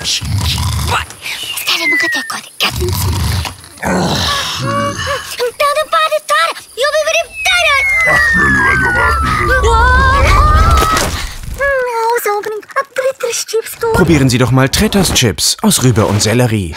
Tara mga takot. Kapin Tara para tara. Yobi bari tara. Oh, so opening. Probieren Sie doch mal Tretters Chips aus Rübe und Sellerie.